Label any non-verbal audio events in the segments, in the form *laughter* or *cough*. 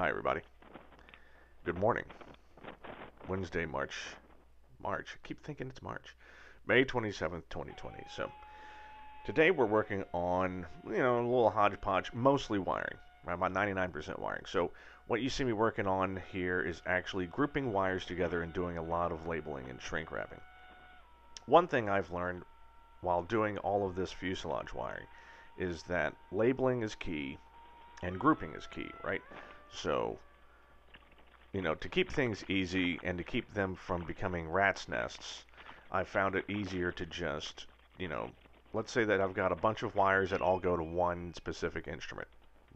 Hi, everybody. Good morning. Wednesday, March. March. I keep thinking it's March. May 27th, 2020. So, today we're working on, you know, a little hodgepodge, mostly wiring, right? About 99% wiring. So, what you see me working on here is actually grouping wires together and doing a lot of labeling and shrink wrapping. One thing I've learned while doing all of this fuselage wiring is that labeling is key and grouping is key, right? So, you know, to keep things easy and to keep them from becoming rat's nests, I found it easier to just, you know, let's say that I've got a bunch of wires that all go to one specific instrument.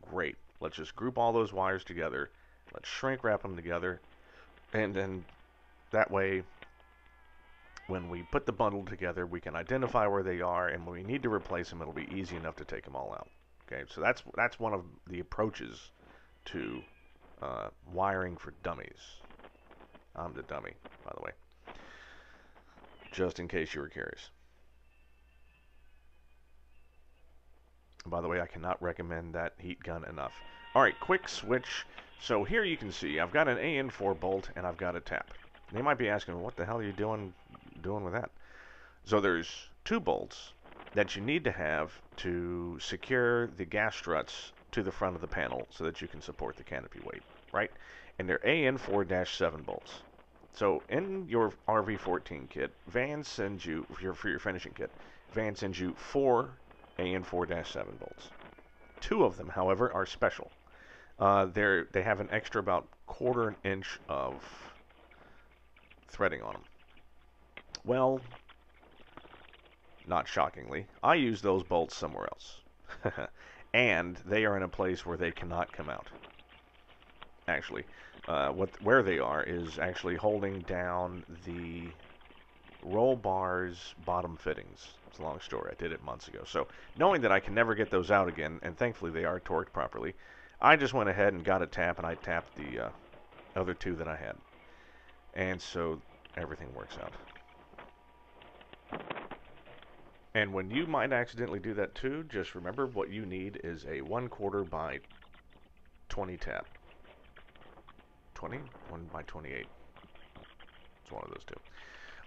Great. Let's just group all those wires together. Let's shrink wrap them together. And then that way, when we put the bundle together, we can identify where they are, and when we need to replace them, it'll be easy enough to take them all out. Okay, so that's that's one of the approaches to uh, wiring for dummies. I'm the dummy, by the way. Just in case you were curious. By the way, I cannot recommend that heat gun enough. Alright, quick switch. So here you can see I've got an AN4 bolt and I've got a tap. They might be asking, what the hell are you doing doing with that? So there's two bolts that you need to have to secure the gas struts to the front of the panel so that you can support the canopy weight, right? And they're AN4-7 bolts. So in your RV14 kit, Van sends you, for your, for your finishing kit, Van sends you four AN4-7 bolts. Two of them, however, are special. Uh, they they have an extra about quarter an inch of threading on them. Well, not shockingly, I use those bolts somewhere else. *laughs* and they are in a place where they cannot come out. Actually, uh, what where they are is actually holding down the roll bars bottom fittings. It's a long story. I did it months ago. So knowing that I can never get those out again, and thankfully they are torqued properly, I just went ahead and got a tap, and I tapped the uh, other two that I had. And so everything works out. And when you might accidentally do that too, just remember what you need is a 1 quarter by 20 tap. 20? 1 by 28. It's one of those two.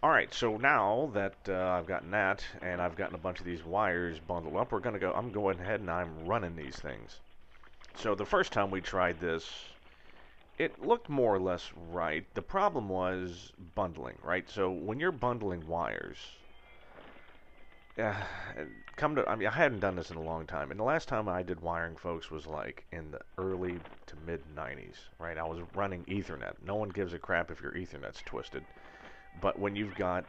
Alright, so now that uh, I've gotten that, and I've gotten a bunch of these wires bundled up, we're going to go, I'm going ahead and I'm running these things. So the first time we tried this, it looked more or less right. The problem was bundling, right? So when you're bundling wires, *sighs* come to I mean I hadn't done this in a long time, and the last time I did wiring, folks, was like in the early to mid '90s, right? I was running Ethernet. No one gives a crap if your Ethernet's twisted, but when you've got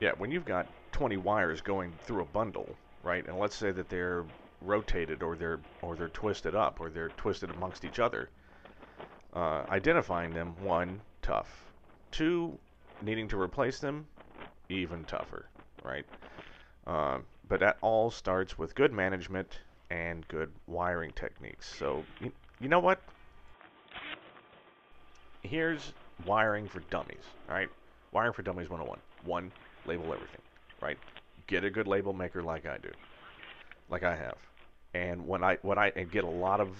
yeah, when you've got 20 wires going through a bundle, right? And let's say that they're rotated or they're or they're twisted up or they're twisted amongst each other. Uh, identifying them, one, tough. Two, needing to replace them, even tougher right? Uh, but that all starts with good management and good wiring techniques. So, you, you know what? Here's wiring for dummies, right? Wiring for dummies 101. One, label everything, right? Get a good label maker like I do, like I have. And when I when I and get a lot of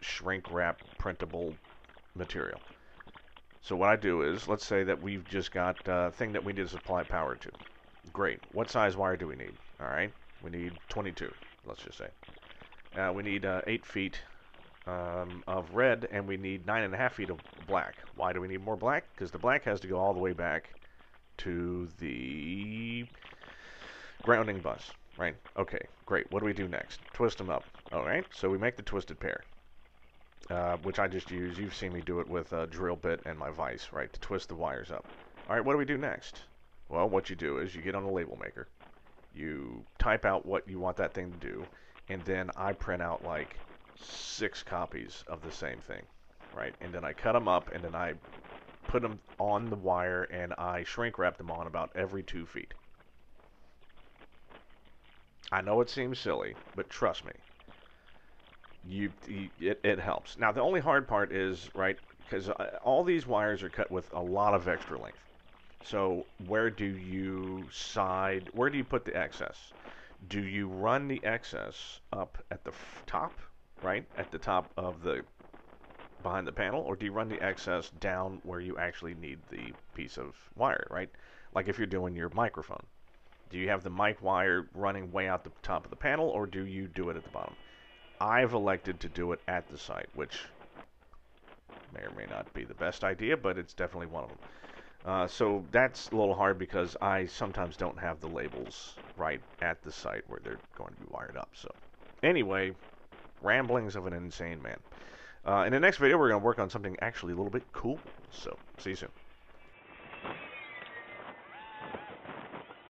shrink wrap printable material. So what I do is, let's say that we've just got a thing that we need to supply power to. Great. What size wire do we need? All right. We need 22, let's just say. Uh, we need uh, 8 feet um, of red, and we need 9.5 feet of black. Why do we need more black? Because the black has to go all the way back to the grounding bus, right? Okay, great. What do we do next? Twist them up. All right, so we make the twisted pair, uh, which I just use. You've seen me do it with a drill bit and my vise, right, to twist the wires up. All right, what do we do next? Well, what you do is you get on a label maker, you type out what you want that thing to do, and then I print out like six copies of the same thing, right? And then I cut them up, and then I put them on the wire, and I shrink wrap them on about every two feet. I know it seems silly, but trust me, you, you it, it helps. Now the only hard part is right because uh, all these wires are cut with a lot of extra length. So where do you side, where do you put the excess? Do you run the excess up at the top, right? At the top of the behind the panel, or do you run the excess down where you actually need the piece of wire, right? Like if you're doing your microphone. Do you have the mic wire running way out the top of the panel, or do you do it at the bottom? I've elected to do it at the site, which may or may not be the best idea, but it's definitely one of them. Uh, so that's a little hard because I sometimes don't have the labels right at the site where they're going to be wired up. So anyway, ramblings of an insane man. Uh, in the next video, we're going to work on something actually a little bit cool. So see you soon.